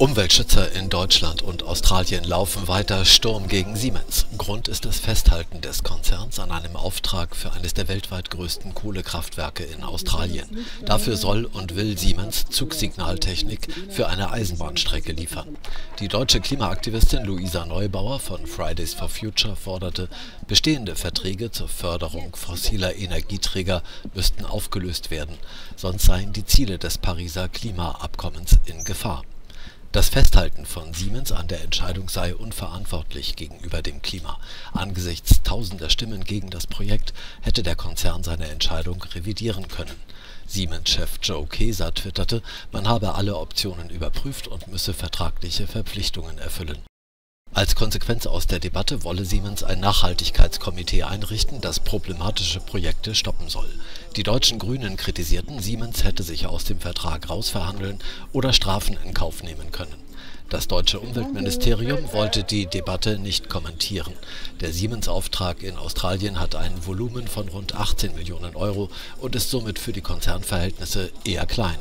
Umweltschützer in Deutschland und Australien laufen weiter Sturm gegen Siemens. Grund ist das Festhalten des Konzerns an einem Auftrag für eines der weltweit größten Kohlekraftwerke in Australien. Dafür soll und will Siemens Zugsignaltechnik für eine Eisenbahnstrecke liefern. Die deutsche Klimaaktivistin Luisa Neubauer von Fridays for Future forderte, bestehende Verträge zur Förderung fossiler Energieträger müssten aufgelöst werden, sonst seien die Ziele des Pariser Klimaabkommens in Gefahr. Das Festhalten von Siemens an der Entscheidung sei unverantwortlich gegenüber dem Klima. Angesichts tausender Stimmen gegen das Projekt hätte der Konzern seine Entscheidung revidieren können. Siemens-Chef Joe Keser twitterte, man habe alle Optionen überprüft und müsse vertragliche Verpflichtungen erfüllen als Konsequenz aus der Debatte wolle Siemens ein Nachhaltigkeitskomitee einrichten, das problematische Projekte stoppen soll. Die deutschen Grünen kritisierten, Siemens hätte sich aus dem Vertrag rausverhandeln oder Strafen in Kauf nehmen können. Das deutsche Umweltministerium wollte die Debatte nicht kommentieren. Der Siemens-Auftrag in Australien hat ein Volumen von rund 18 Millionen Euro und ist somit für die Konzernverhältnisse eher klein